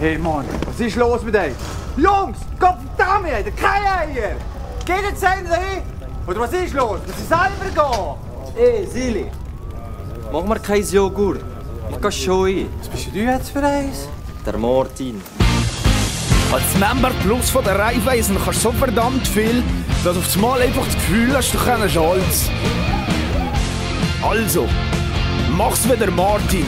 Hey Mann, was ist los mit euch? Jungs, Gott verdammt, ihr habt keine Eier! Geht jetzt einer hin? Oder was ist los? Muss ich selber gehen? Hey, Sili. mach mir kein Joghurt. Ich gehe schon ein. Was bist du jetzt für eins? Der Martin. Als Member Plus von der Raiffeisen kannst du so verdammt viel, dass du auf einmal einfach das Gefühl hast, du kennst alles. Also, mach's wieder Martin.